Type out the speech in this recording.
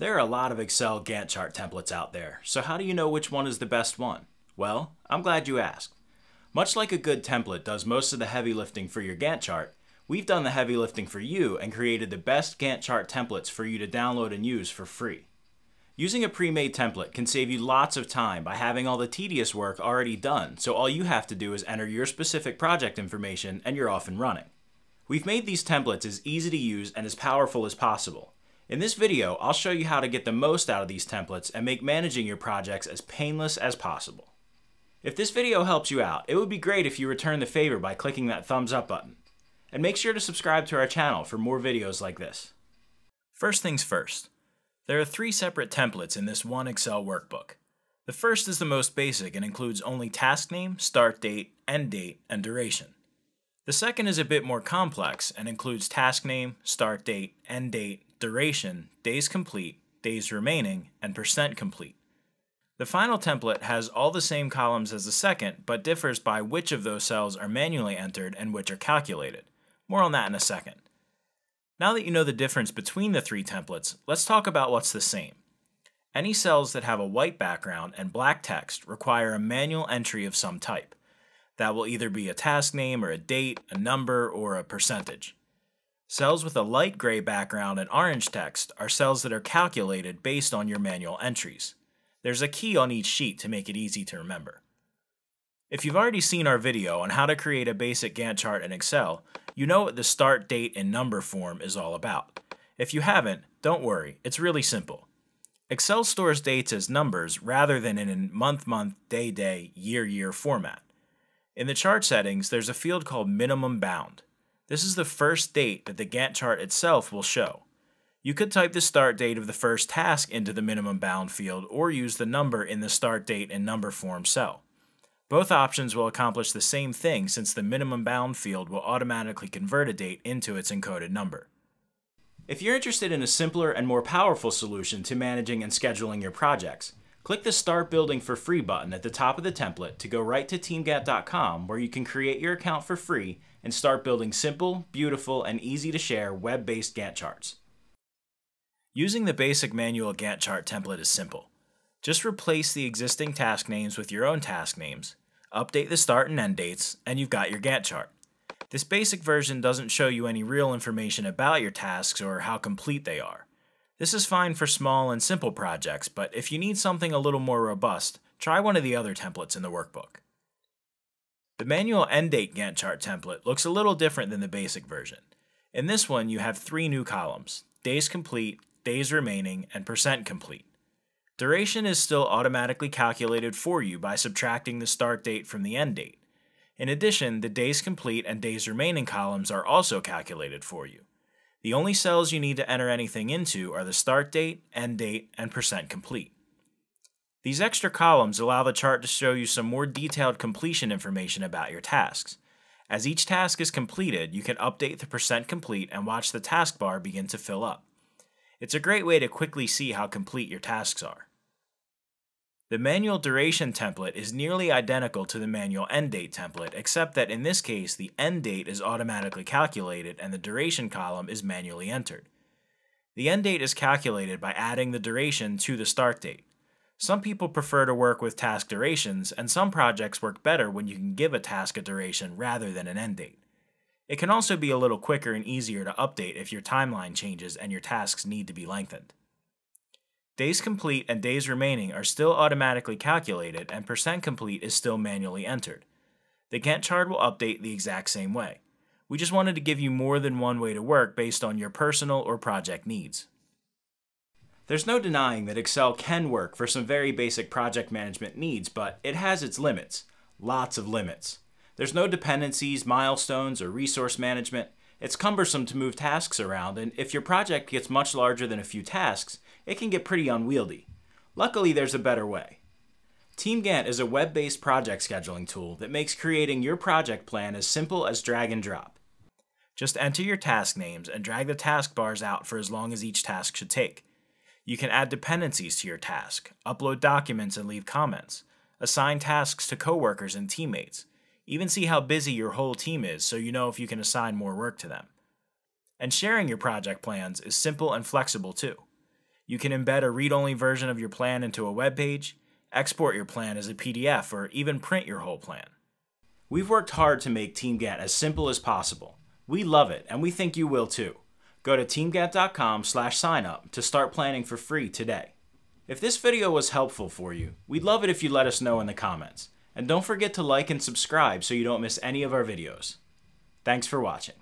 There are a lot of Excel Gantt chart templates out there, so how do you know which one is the best one? Well, I'm glad you asked. Much like a good template does most of the heavy lifting for your Gantt chart, we've done the heavy lifting for you and created the best Gantt chart templates for you to download and use for free. Using a pre-made template can save you lots of time by having all the tedious work already done, so all you have to do is enter your specific project information and you're off and running. We've made these templates as easy to use and as powerful as possible, in this video, I'll show you how to get the most out of these templates and make managing your projects as painless as possible. If this video helps you out, it would be great if you return the favor by clicking that thumbs up button. And make sure to subscribe to our channel for more videos like this. First things first, there are three separate templates in this one Excel workbook. The first is the most basic and includes only task name, start date, end date, and duration. The second is a bit more complex and includes task name, start date, end date, duration, days complete, days remaining, and percent complete. The final template has all the same columns as the second, but differs by which of those cells are manually entered and which are calculated. More on that in a second. Now that you know the difference between the three templates, let's talk about what's the same. Any cells that have a white background and black text require a manual entry of some type. That will either be a task name or a date, a number, or a percentage. Cells with a light gray background and orange text are cells that are calculated based on your manual entries. There's a key on each sheet to make it easy to remember. If you've already seen our video on how to create a basic Gantt chart in Excel, you know what the start date and number form is all about. If you haven't, don't worry, it's really simple. Excel stores dates as numbers rather than in a month-month, day-day, year-year format. In the chart settings, there's a field called minimum bound. This is the first date that the Gantt chart itself will show. You could type the start date of the first task into the minimum bound field or use the number in the start date and number form cell. Both options will accomplish the same thing since the minimum bound field will automatically convert a date into its encoded number. If you're interested in a simpler and more powerful solution to managing and scheduling your projects, click the Start Building for Free button at the top of the template to go right to teamgantt.com where you can create your account for free and start building simple, beautiful, and easy to share web-based Gantt charts. Using the basic manual Gantt chart template is simple. Just replace the existing task names with your own task names, update the start and end dates, and you've got your Gantt chart. This basic version doesn't show you any real information about your tasks or how complete they are. This is fine for small and simple projects, but if you need something a little more robust, try one of the other templates in the workbook. The manual end date Gantt chart template looks a little different than the basic version. In this one, you have three new columns, days complete, days remaining, and percent complete. Duration is still automatically calculated for you by subtracting the start date from the end date. In addition, the days complete and days remaining columns are also calculated for you. The only cells you need to enter anything into are the start date, end date, and percent complete. These extra columns allow the chart to show you some more detailed completion information about your tasks. As each task is completed, you can update the percent complete and watch the taskbar begin to fill up. It's a great way to quickly see how complete your tasks are. The manual duration template is nearly identical to the manual end date template, except that in this case, the end date is automatically calculated and the duration column is manually entered. The end date is calculated by adding the duration to the start date. Some people prefer to work with task durations, and some projects work better when you can give a task a duration rather than an end date. It can also be a little quicker and easier to update if your timeline changes and your tasks need to be lengthened. Days complete and days remaining are still automatically calculated and percent complete is still manually entered. The Gantt chart will update the exact same way. We just wanted to give you more than one way to work based on your personal or project needs. There's no denying that Excel can work for some very basic project management needs, but it has its limits. Lots of limits. There's no dependencies, milestones, or resource management. It's cumbersome to move tasks around, and if your project gets much larger than a few tasks, it can get pretty unwieldy. Luckily, there's a better way. TeamGantt is a web-based project scheduling tool that makes creating your project plan as simple as drag and drop. Just enter your task names and drag the task bars out for as long as each task should take. You can add dependencies to your task, upload documents and leave comments, assign tasks to coworkers and teammates, even see how busy your whole team is so you know if you can assign more work to them. And sharing your project plans is simple and flexible too. You can embed a read-only version of your plan into a web page, export your plan as a PDF, or even print your whole plan. We've worked hard to make TeamGantt as simple as possible. We love it, and we think you will too. Go to teamgantt.com slash signup to start planning for free today. If this video was helpful for you, we'd love it if you let us know in the comments. And don't forget to like and subscribe so you don't miss any of our videos. Thanks for watching.